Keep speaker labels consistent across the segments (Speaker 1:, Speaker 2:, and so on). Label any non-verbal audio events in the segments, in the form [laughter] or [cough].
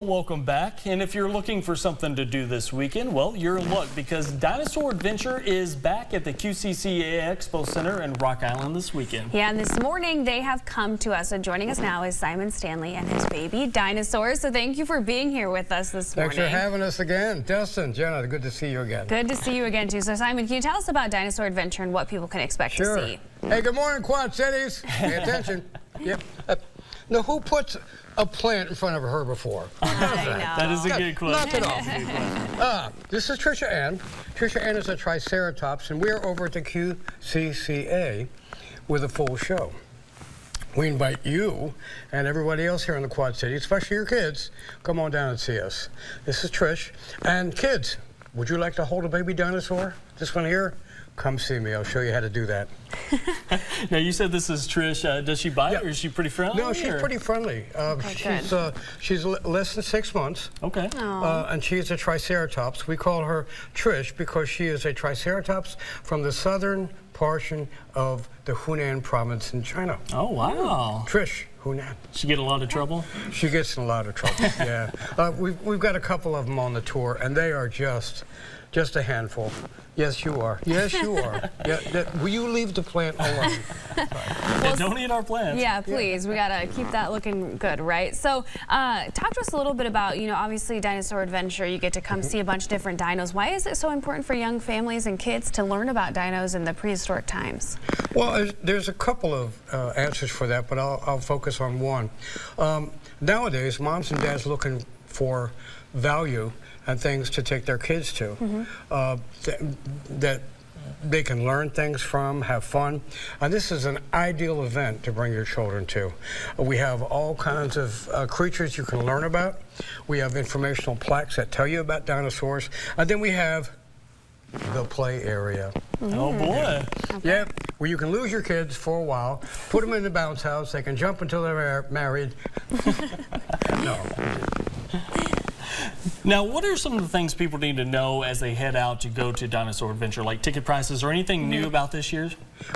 Speaker 1: Welcome back. And if you're looking for something to do this weekend, well, you're in luck because Dinosaur Adventure is back at the QCCA Expo Center in Rock Island this weekend.
Speaker 2: Yeah, and this morning they have come to us. And joining us now is Simon Stanley and his baby Dinosaur. So thank you for being here with us this morning.
Speaker 3: Thanks for having us again. Dustin, Jenna, good to see you again.
Speaker 2: Good to see you again, too. So, Simon, can you tell us about Dinosaur Adventure and what people can expect
Speaker 3: sure.
Speaker 2: to see?
Speaker 3: Hey, good morning, Quad Cities. Pay attention. [laughs] yep. Now, who puts a plant in front of her before? [laughs]
Speaker 1: that is a good question.
Speaker 3: Knock it off. uh, this is Trisha Ann. Trisha Ann is a Triceratops, and we're over at the QCCA with a full show. We invite you and everybody else here in the Quad City, especially your kids, come on down and see us. This is Trish. And kids, would you like to hold a baby dinosaur? This one here? Come see me. I'll show you how to do that. [laughs]
Speaker 1: now, you said this is Trish. Uh, does she bite yeah. or is she pretty friendly?
Speaker 3: No, she's
Speaker 1: or?
Speaker 3: pretty friendly. Uh, okay, she's uh, she's less than six months.
Speaker 1: Okay.
Speaker 3: Uh, and she is a Triceratops. We call her Trish because she is a Triceratops from the southern portion of the Hunan province in China.
Speaker 1: Oh, wow.
Speaker 3: Trish, Hunan.
Speaker 1: She get a lot of trouble?
Speaker 3: She gets in a lot of trouble, [laughs] yeah. Uh, we've, we've got a couple of them on the tour, and they are just, just a handful. Yes, you are. Yes, you are. [laughs] yeah, will you leave the plant alone? [laughs]
Speaker 1: well, don't eat our plants.
Speaker 2: Yeah, please. Yeah. We got to keep that looking good, right? So uh, talk to us a little bit about, you know, obviously Dinosaur Adventure, you get to come mm -hmm. see a bunch of different dinos. Why is it so important for young families and kids to learn about dinos in the prehistoric times?
Speaker 3: Well, there's a couple of uh, answers for that, but I'll, I'll focus on one. Um, nowadays, moms and dads looking for value and things to take their kids to mm -hmm. uh, th that they can learn things from, have fun. And this is an ideal event to bring your children to. We have all kinds of uh, creatures you can learn about. We have informational plaques that tell you about dinosaurs. And then we have the play area.
Speaker 1: Mm. Oh boy.
Speaker 3: Okay. Yeah, where you can lose your kids for a while, put them in the bounce house, they can jump until they're married. [laughs] no.
Speaker 1: Now, what are some of the things people need to know as they head out to go to Dinosaur Adventure, like ticket prices or anything new about this year?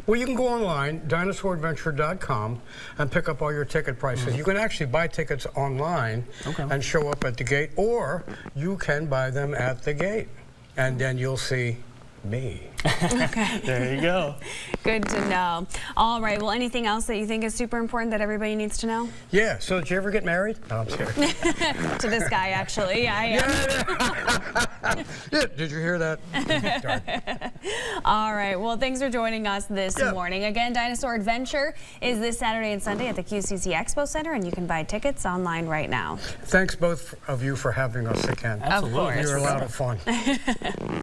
Speaker 3: Well, you can go online, dinosauradventure.com, and pick up all your ticket prices. Mm -hmm. You can actually buy tickets online okay. and show up at the gate, or you can buy them at the gate, and then you'll see me.
Speaker 2: okay. [laughs]
Speaker 1: there you go.
Speaker 2: Good to know. All right. Well, anything else that you think is super important that everybody needs to know?
Speaker 3: Yeah. So, did you ever get married? No, I'm scared. [laughs]
Speaker 2: to this guy, actually. Yeah, I
Speaker 3: am. [laughs] yeah. Did you hear that?
Speaker 2: All right. Well, thanks for joining us this yeah. morning. Again, Dinosaur Adventure is this Saturday and Sunday at the QCC Expo Center, and you can buy tickets online right now.
Speaker 3: Thanks both of you for having us again.
Speaker 1: Absolutely.
Speaker 2: Of course.
Speaker 3: You were a lot of fun.